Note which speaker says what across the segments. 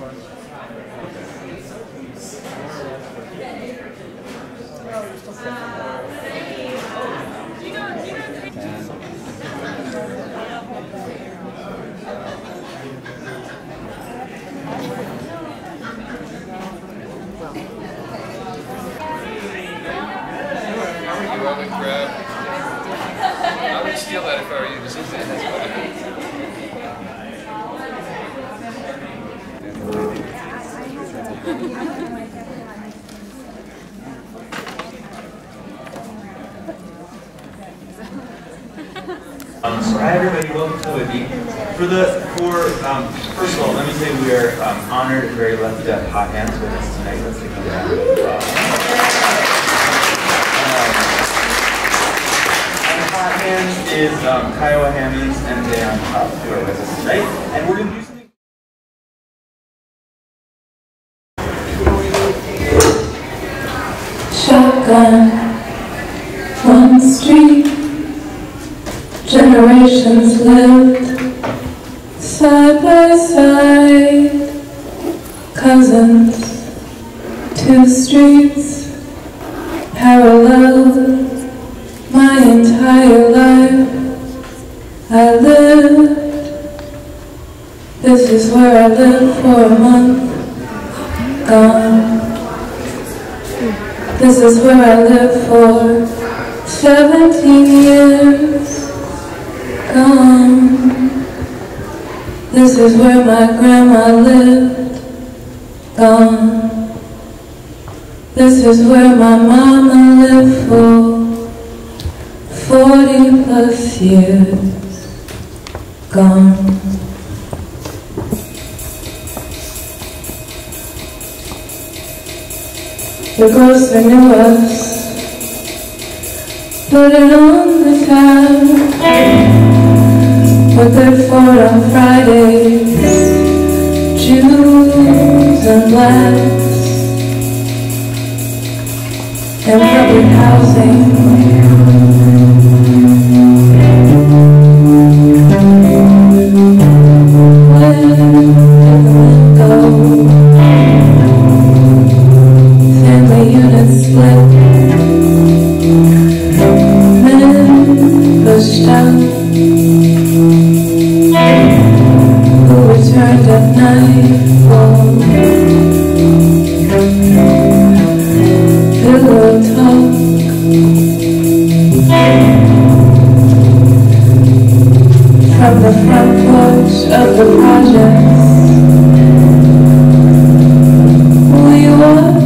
Speaker 1: I would steal that if I were you. This is it.
Speaker 2: Um, so hi everybody, welcome to Whitney. For the for um, first of all, let me say we are um, honored and very lucky to have Hot Hands with us tonight. Let's give them a. Um, Hot Hands is um, Kiowa Hammons and who are with us tonight, and we're gonna do something.
Speaker 3: One street, generations lived side by side, cousins, two streets, parallel, my entire life, I lived, this is where I lived for a month, gone. This is where I lived for 17 years. Gone. This is where my grandma lived. Gone. This is where my mama lived for 40 plus years. Gone. The grocer knew us. Put it on the good for it on Fridays. Jews and blacks. And public housing. Who returned at nightfall. Talk. From the front porch of the projects, we watched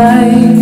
Speaker 3: light